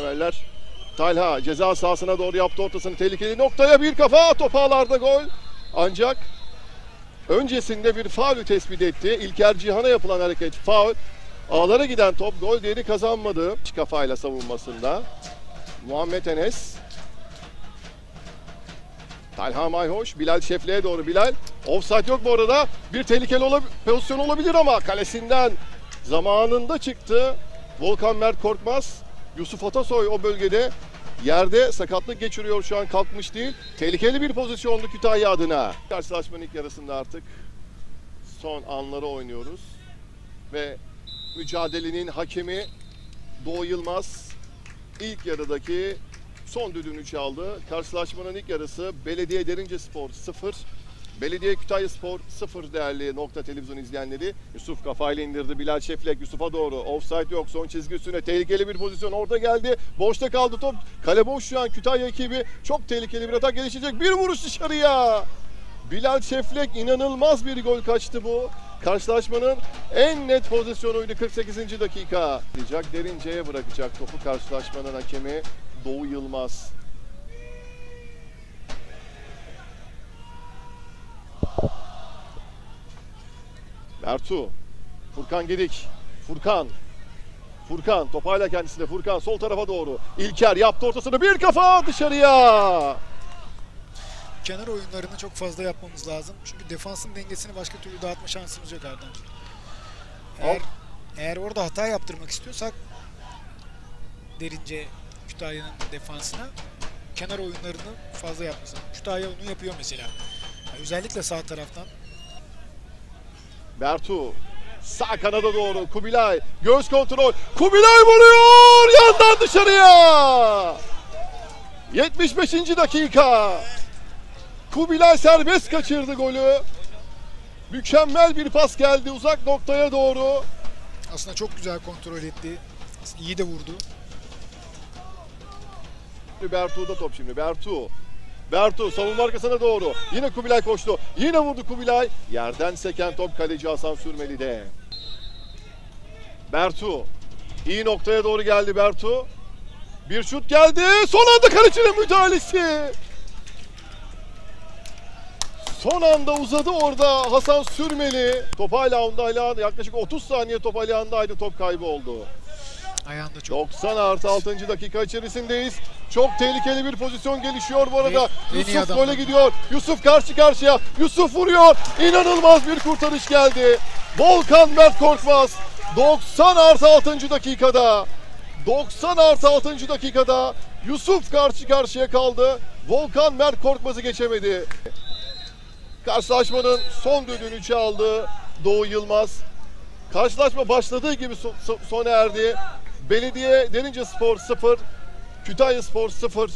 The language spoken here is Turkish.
severler. Talha ceza sahasına doğru yaptı ortasını tehlikeli noktaya bir kafa top ağlarda gol. Ancak öncesinde bir faulü tespit etti. İlker Cihan'a yapılan hareket faul. Ağlara giden top gol değeri kazanmadı. Kafayla savunmasında. Muhammed Enes. Talha Mayhoş, Bilal Şefli'ye doğru Bilal. Offside yok bu arada. Bir tehlikeli olab- pozisyon olabilir ama kalesinden zamanında çıktı. Volkan Mert Korkmaz, Yusuf Atasoy o bölgede yerde sakatlık geçiriyor şu an kalkmış değil. Tehlikeli bir pozisyondu Kütahya adına. Karşılaşmanın ilk yarısında artık son anları oynuyoruz. Ve mücadelenin hakemi Doğu Yılmaz ilk yarıdaki son düdüğünü çaldı. Karşılaşmanın ilk yarısı Belediye Derince Spor 0. Belediye Kütahya Spor 0 değerli nokta televizyon izleyenleri. Yusuf kafayla indirdi. Bilal Şeflek Yusuf'a doğru. Offside yok. Son çizgi üstüne tehlikeli bir pozisyon. Orada geldi. Boşta kaldı top. Kale boş şu an Kütahya ekibi. Çok tehlikeli bir atak gelişecek. Bir vuruş dışarıya. Bilal Şeflek inanılmaz bir gol kaçtı bu. Karşılaşmanın en net pozisyonuydu 48. dakika. Diyecek Derince'ye bırakacak topu karşılaşmanın hakemi Doğu Yılmaz. Bertu. Furkan Gedik. Furkan. Furkan top hala kendisinde. Furkan sol tarafa doğru. İlker yaptı ortasını bir kafa dışarıya. Kenar oyunlarını çok fazla yapmamız lazım. Çünkü defansın dengesini başka türlü dağıtma şansımız yok Erdemciğim. Eğer, eğer orada hata yaptırmak istiyorsak derince Kütahya'nın defansına kenar oyunlarını fazla yapmamız lazım. Kütahya onu yapıyor mesela. Yani özellikle sağ taraftan Bertu sağ kanada doğru Kubilay göz kontrol Kubilay vuruyor yandan dışarıya 75. dakika Kubilay serbest kaçırdı golü mükemmel bir pas geldi uzak noktaya doğru aslında çok güzel kontrol etti. İyi de vurdu. Bertu'da top şimdi Bertu Bertu savunma arkasına doğru. Yine Kubilay koştu. Yine vurdu Kubilay. Yerden seken top kaleci Hasan Sürmeli'de. Bertu. iyi noktaya doğru geldi Bertu. Bir şut geldi. Son anda kalecinin müdahalesi. Son anda uzadı orada Hasan Sürmeli. Top hala onda hala yaklaşık 30 saniye top ayağındaydı. Top kaybı oldu. Ayağında çok 90 artı 6. dakika içerisindeyiz. Çok tehlikeli bir pozisyon gelişiyor bu arada. Ve- Yusuf gole gidiyor. Yusuf karşı karşıya. Yusuf vuruyor. İnanılmaz bir kurtarış geldi. Volkan Mert Korkmaz. 90 artı 6. dakikada. 90 artı 6. dakikada Yusuf karşı karşıya kaldı. Volkan Mert Korkmaz'ı geçemedi. Karşılaşmanın son düdüğünü çaldı Doğu Yılmaz. Karşılaşma başladığı gibi so- so- sona erdi. Belediye Derince Spor 0, Kütahya Spor 0.